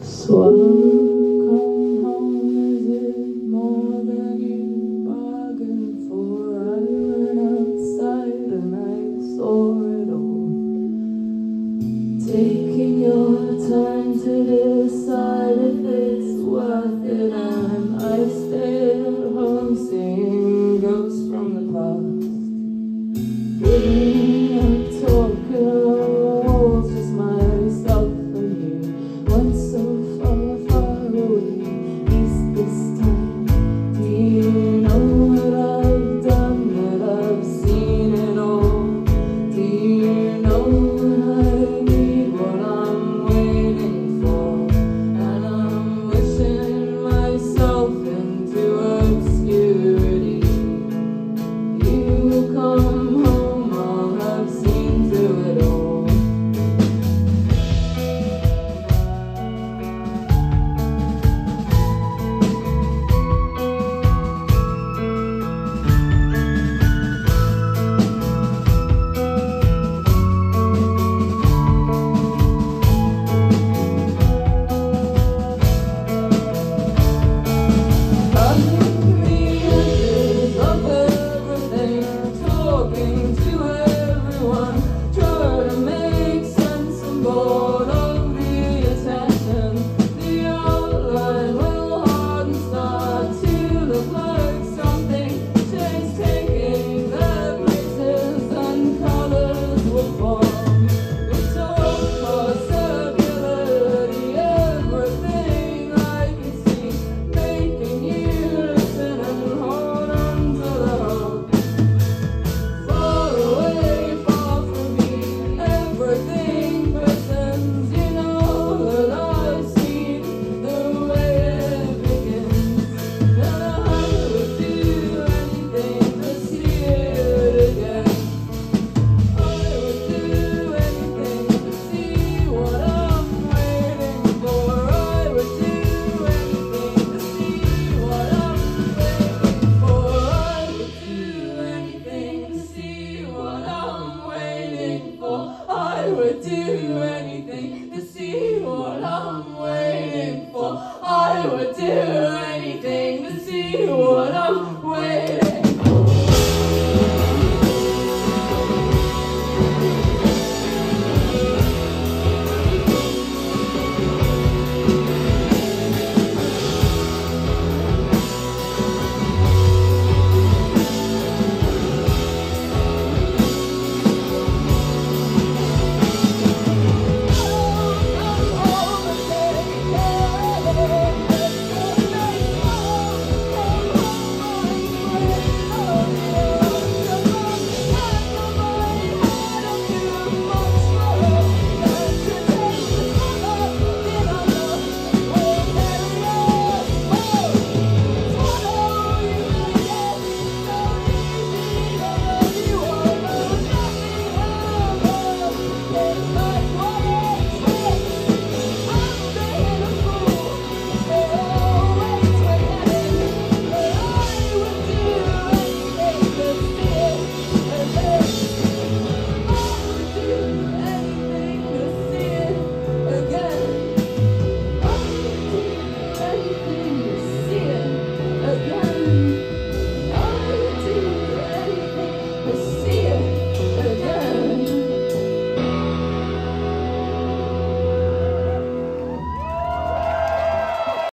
算 I would do